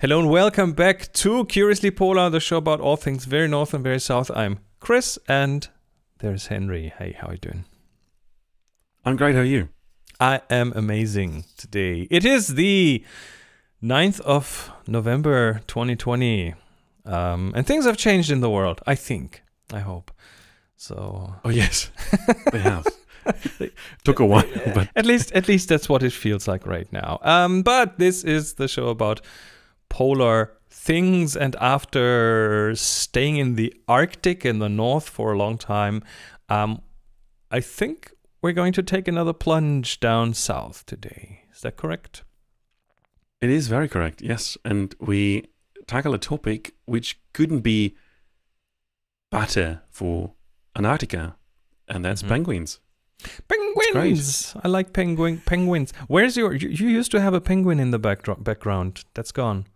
Hello and welcome back to Curiously Polar, the show about all things very north and very south. I'm Chris and there's Henry. Hey, how are you doing? I'm great. How are you? I am amazing today. It is the 9th of November 2020. Um, and things have changed in the world, I think. I hope. So Oh yes, they have. Took a while, but at least at least that's what it feels like right now. Um, but this is the show about polar things and after staying in the Arctic in the north for a long time, um, I think we're going to take another plunge down south today. Is that correct? it is very correct. Yes, and we tackle a topic which couldn't be better for Antarctica, and that's Mhm. penguins. Penguins. I like penguin penguins. Where's your you, you used to have a penguin in the backdrop background. That's gone.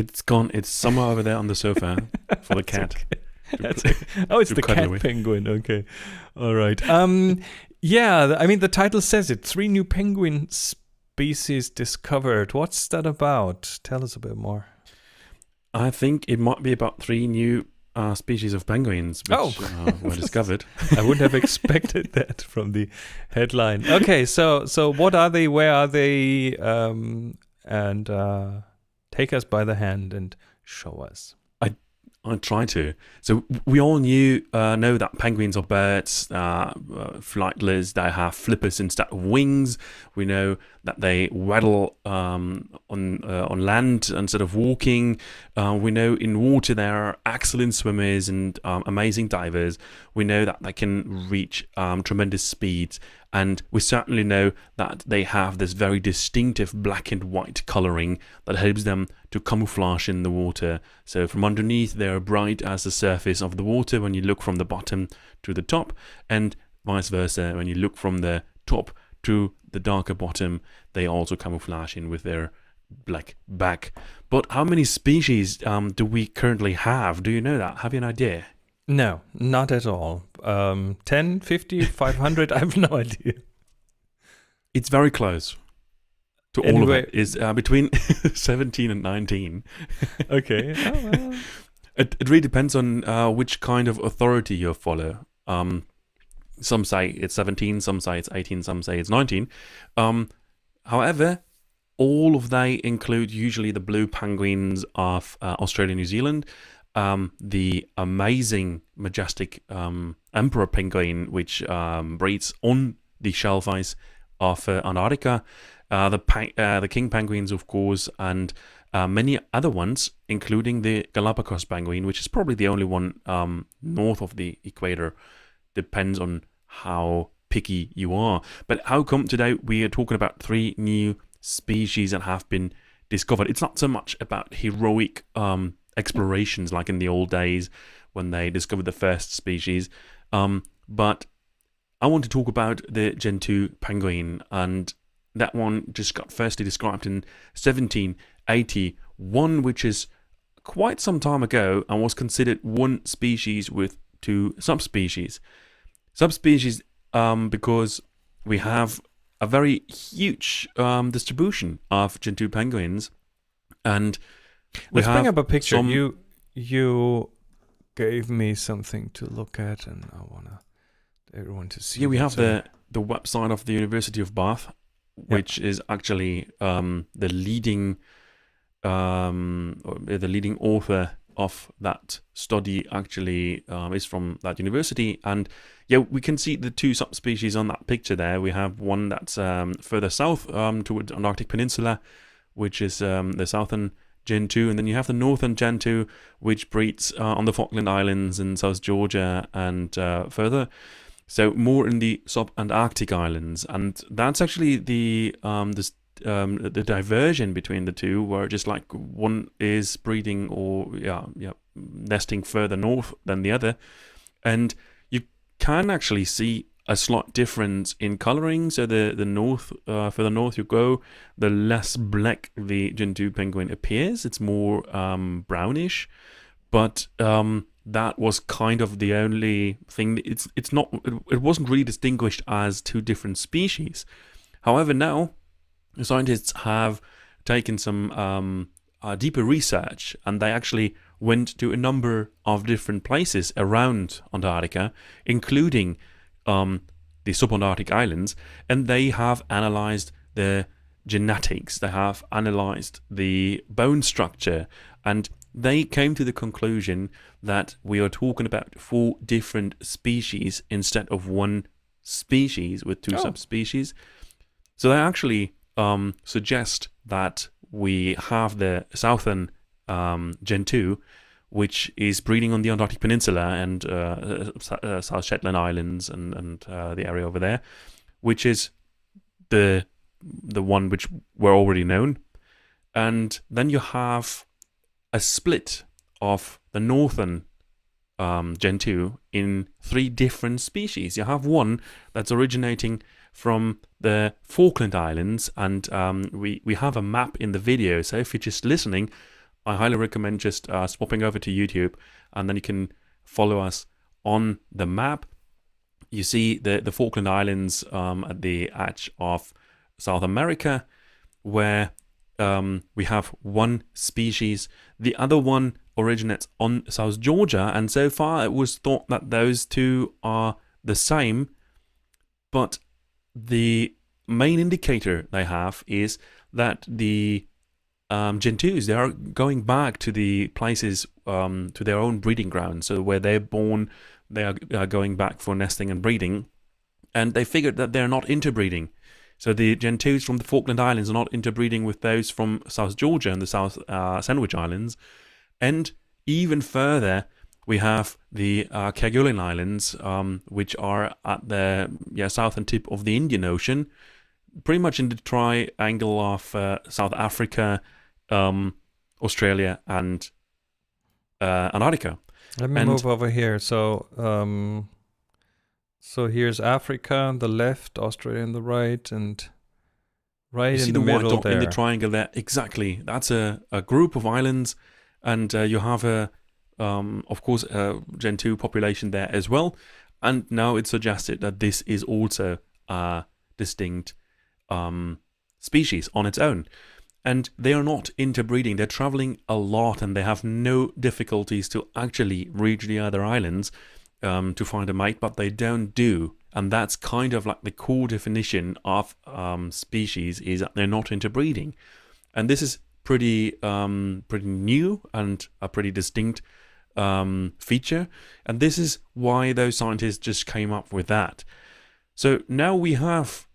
It's gone. It's somewhere over there on the sofa for the cat. That's oh, it's the cat with. penguin. Okay, all right. Um, yeah. I mean, the title says it. Three new penguin species discovered. What's that about? Tell us a bit more. I think it might be about three new uh, species of penguins which Oh. uh, were discovered. I wouldn't have expected that from the headline. Okay, so so what are they? Where are they? Um, and uh, take us by the hand and show us. I I try to. So we all knew uh, know that penguins are birds, uh, uh, flightless. They have flippers instead of wings. We know that they waddle um, on uh, on land instead of walking. Uh, we know in water they are excellent swimmers and um, amazing divers. We know that they can reach um, tremendous speeds, and we certainly know that they have this very distinctive black and white coloring that helps them to camouflage in the water. So from underneath, they are bright as the surface of the water when you look from the bottom to the top, and vice versa. When you look from the top to the darker bottom, they also camouflage in with their black back. But how many species um, do we currently have? Do you know that? Have you an idea? No, not at all. Um, 10, 50, 500, I have no idea. It's very close. To all Anyway- of it is uh, between 17 and 19. Okay. Oh, well. It, it really depends on uh, which kind of authority you follow. Um, some say it's 17, some say it's 18, some say it's 19. Um, however, all of they include usually the blue penguins of uh, Australia, New Zealand, um, the amazing, majestic um, emperor penguin, which um, breeds on the shelf ice of uh, Antarctica, uh, the uh, the king penguins, of course, and uh, many other ones, including the Galapagos penguin, which is probably the only one um, north of the equator. Depends on how picky you are. But how come today we are talking about three new species that have been discovered? It's not so much about heroic um, explorations like in the old days when they discovered the first species, um, but I want to talk about the Gentoo penguin, and that one just got firstly described in 1781, which is quite some time ago and was considered one species with two subspecies. Subspecies um, because we have a very huge um, distribution of Gentoo penguins, and Let's bring up a picture. some- You you gave me something to look at, and I wanna everyone to see. Yeah, we have the the website of the University of Bath, which is actually um, the leading um, the leading author of that study. Actually, um, is from that university, and yeah, we can see the two subspecies on that picture there. We have one that's um, further south um, towards Antarctic Peninsula, which is um, the southern Gentoo, and then you have the northern Gentoo, which breeds uh, on the Falkland Islands in South Georgia and uh, further. So more in the sub-Antarctic islands, and that's actually the um, this, um, the diversion between the two, where just like one is breeding or yeah yeah nesting further north than the other, and you can actually see a slight difference in coloring. So the the north uh, further north you go, the less black the Gentoo penguin appears. It's more um, brownish, but um, that was kind of the only thing. It's it's not. It, it wasn't really distinguished as two different species. However, now scientists have taken some um, uh, deeper research, and they actually went to a number of different places around Antarctica, including um, the subantarctic islands, and they have analyzed the genetics, they have analyzed the bone structure, and they came to the conclusion that we are talking about four different species instead of one species with two Oh. subspecies. So they actually um, suggest that we have the southern um, Gentoo, which is breeding on the Antarctic Peninsula and uh, uh, uh, South Shetland Islands and and uh, the area over there, which is the the one which were already known, and then you have a split of the northern um, Gentoo in three different species. You have one that's originating from the Falkland Islands, and um, we we have a map in the video. So if you're just listening, I highly recommend just uh, swapping over to YouTube, and then you can follow us on the map. You see the the Falkland Islands um, at the edge of South America, where um, we have one species. The other one originates on South Georgia, and so far it was thought that those two are the same. But the main indicator they have is that the um, Gentoos they are going back to the places um, to their own breeding grounds. So where they're born, they are, are going back for nesting and breeding, and they figured that they're not interbreeding. So the Gentoos from the Falkland Islands are not interbreeding with those from South Georgia and the South uh, Sandwich Islands, and even further, we have the uh, Kerguelen Islands, um, which are at the yeah, southern tip of the Indian Ocean, pretty much in the triangle of uh, South Africa, um, Australia, and uh, Antarctica. Let me And- move over here. So, um, so here's Africa on the left, Australia on the right, and right You see in the, middle dot there. in the triangle there? Exactly. That's a, a group of islands, and uh, you have a, um, of course, a Gentoo population there as well. And now it's suggested that this is also a distinct um, species on its own. And they are not interbreeding. They're traveling a lot, and they have no difficulties to actually reach the other islands um, to find a mate, but they don't do. And that's kind of like the core definition of um, species is that they're not interbreeding. And this is pretty um, pretty new and a pretty distinct um, feature. And this is why those scientists just came up with that. So now we have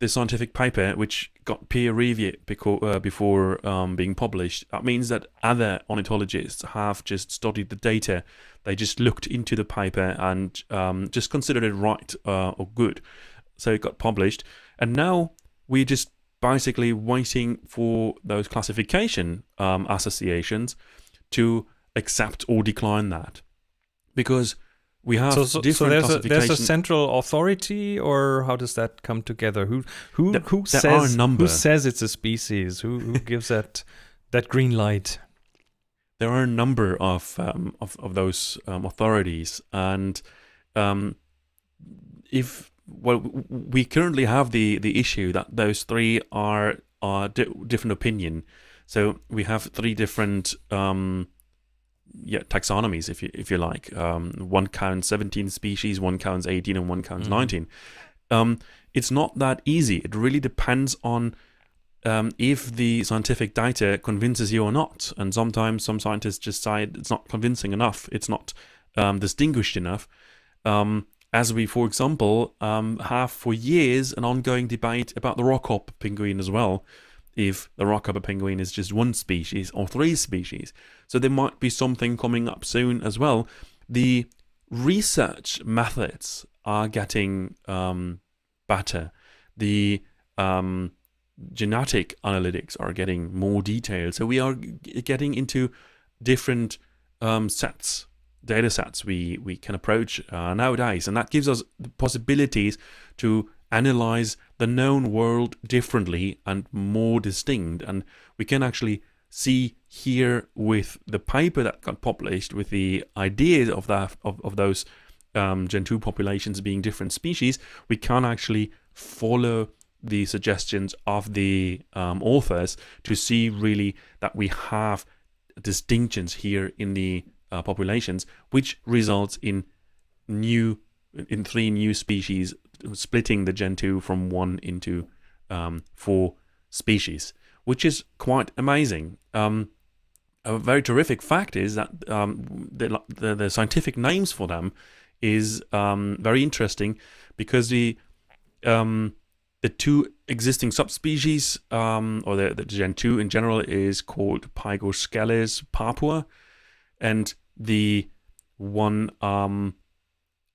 the scientific paper which got peer reviewed uh, before um, being published. That means that other ornithologists have just studied the data. They just looked into the paper and um, just considered it right uh, or good. So it got published. And now we're just basically waiting for those classification um, associations to accept or decline that. Because we have so, so, so there's a there's a central authority, or how does that come together? Who who There- who there are a says number. who says it's a species? Who who gives that that green light? there are a number of um, of, of those um, authorities, and um, if well, we currently have the the issue that those three are are di- different opinion. So we have three different um, yeah taxonomies, if you if you like. Um, one counts seventeen species, one counts eighteen, and one counts Mhm. nineteen. Um, it's not that easy. It really depends on um, if the scientific data convinces you or not. And sometimes some scientists just say it's not convincing enough, it's not um, distinguished enough. Um, as we, for example, um, have for years an ongoing debate about the rock rockhopper penguin as well. If the rockhopper penguin is just one species or three species. So there might be something coming up soon as well. The research methods are getting um, better. The um, genetic analytics are getting more detailed. So we are getting into different um, sets, data sets we, we can approach uh, nowadays. And that gives us the possibilities to analyze the known world differently and more distinct. And we can actually see here with the paper that got published with the ideas of that of, of those um, Gentoo populations being different species, we can actually follow the suggestions of the um, authors to see really that we have distinctions here in the uh, populations, which results in new in three new species, splitting the Gentoo from one into um, four species, which is quite amazing. Um, a very terrific fact is that um, the, the, the scientific names for them is um, very interesting because the um, the two existing subspecies um, or the, the Gentoo in general is called Pygoscelis papua, and the one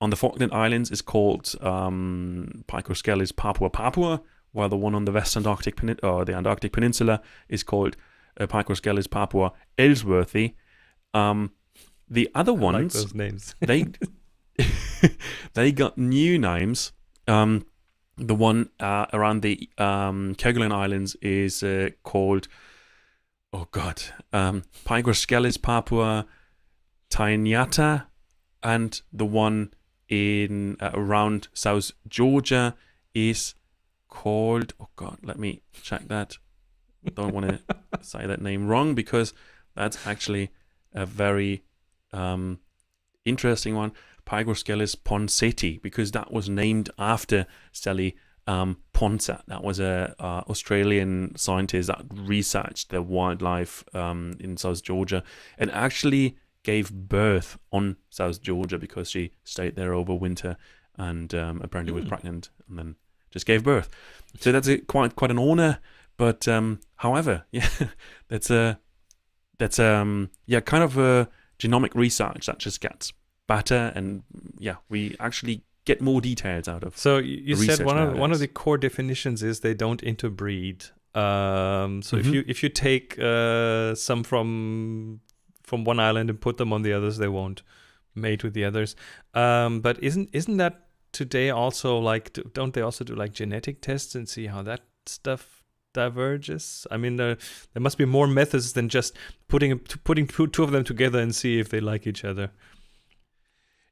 on the Falkland Islands is called um, papua papua, while the one on the West Antarctic Penin- or the Antarctic Peninsula is called uh, papua ellsworthi. Um, the other I like ones, those names. they they got new names. Um, the one uh, around the um, Kerguelen Islands is uh, called, oh god, um, papua taeniata, and the one in uh, around South Georgia is called, oh god, let me check that. Don't want to say that name wrong because that's actually a very um, interesting one. Pygoscelis poncetii, because that was named after Sally um, Poncet. That was a uh, Australian scientist that researched the wildlife um, in South Georgia and actually gave birth on South Georgia because she stayed there over winter and um, apparently was Mm. pregnant and then just gave birth. So that's a, quite quite an honor. But um, however, yeah, that's a that's um yeah kind of a genomic research that just gets better and yeah we actually get more details out of So you, said one of one of the core definitions is they don't interbreed. Um, so if Mhm. you if you take uh, some from from one island and put them on the others, they won't mate with the others. Um, but isn't isn't that today also like do- don't they also do like genetic tests and see how that stuff diverges? I mean, there there must be more methods than just putting putting two two of them together and see if they like each other.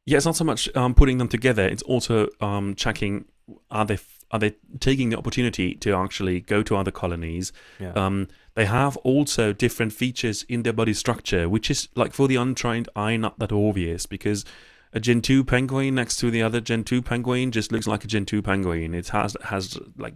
yeah it's not so much um, putting them together it's also um, checking are they are they taking the opportunity to actually go to other colonies Yeah. um, they have also different features in their body structure which is like for the untrained eye not that obvious because a Gentoo penguin next to the other Gentoo penguin just looks like a Gentoo penguin. It has has like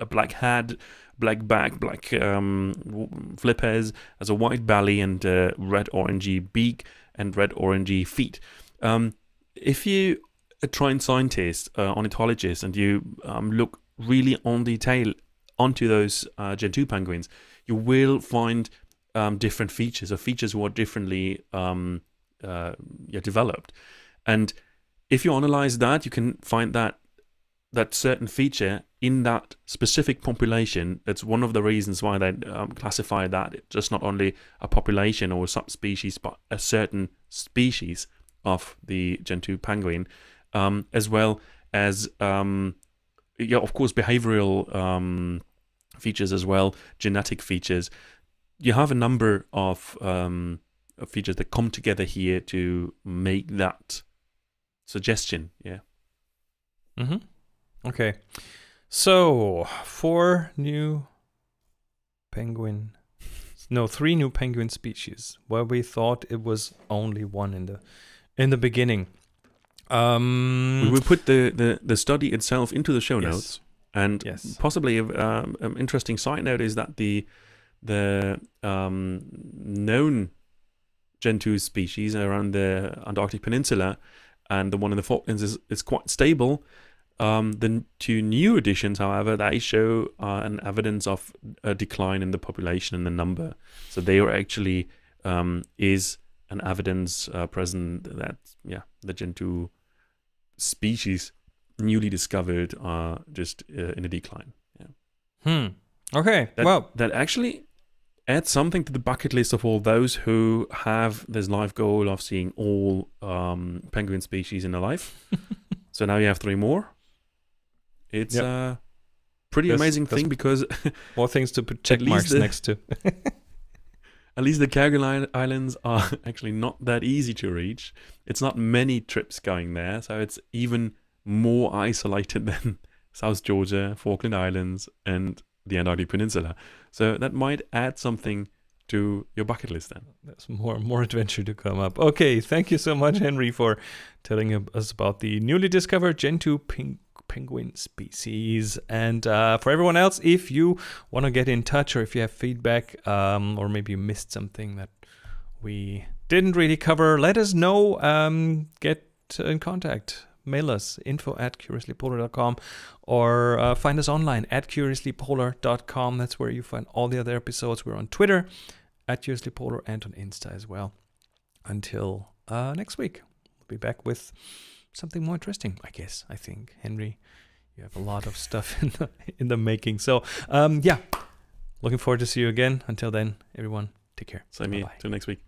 a black head, black back, black um, flippers, has a white belly and a red orangey beak and red orangey feet. Um, if you a trained scientist, uh, ornithologist, and you um, look really on detail onto those uh, Gentoo penguins, you will find um, different features or features who are differently um, uh, yeah, developed. And if you analyze that, you can find that that certain feature in that specific population. That's one of the reasons why they um, classify that it's just not only a population or a subspecies, but a certain species of the Gentoo penguin, um, as well as um, yeah, of course, behavioral um, features as well, genetic features. You have a number of um, features that come together here to make that suggestion. Yeah. Mm-hmm. Okay. So four new penguin, no, three new penguin species. Where we thought it was only one in the in the beginning. Um, we will put the, the, the study itself into the show yes. notes, and Yes. possibly um, an interesting side note is that the the um, known Gentoo species around the Antarctic Peninsula and the one in the Falklands is, is quite stable. Um, the two new additions, however, they show uh, an evidence of a decline in the population and the number. So they are actually um, is an evidence uh, present that yeah the Gentoo species newly discovered are just uh, in a decline. Yeah. Hmm. Okay. That, well, that actually adds something to the bucket list of all those who have this life goal of seeing all um, penguin species in their life. so now you have three more. It's Yep. a pretty That's- amazing thing because more things to put check marks the- next to. at least the Kerguelen Islands are actually not that easy to reach. It's not many trips going there, so it's even more isolated than South Georgia, Falkland Islands, and the Antarctic Peninsula. So that might add something to your bucket list then. There's more more adventure to come up. Okay, thank you so much, Henry, for telling us about the newly discovered Gentoo pink penguin species. And uh, for everyone else, if you want to get in touch or if you have feedback um, or maybe you missed something that we didn't really cover, let us know. Um, get in contact. Mail us info at curiouslypolar.com or uh, find us online at curiouslypolar.com. That's where you find all the other episodes. We're on Twitter at curiouslypolar and on Insta as well. Until uh, next week, we'll be back with something more interesting, I guess. I think Henry, you have a lot of stuff in the in the making. So um, yeah, looking forward to see you again. Until then, everyone, take care. Same here. Till next week.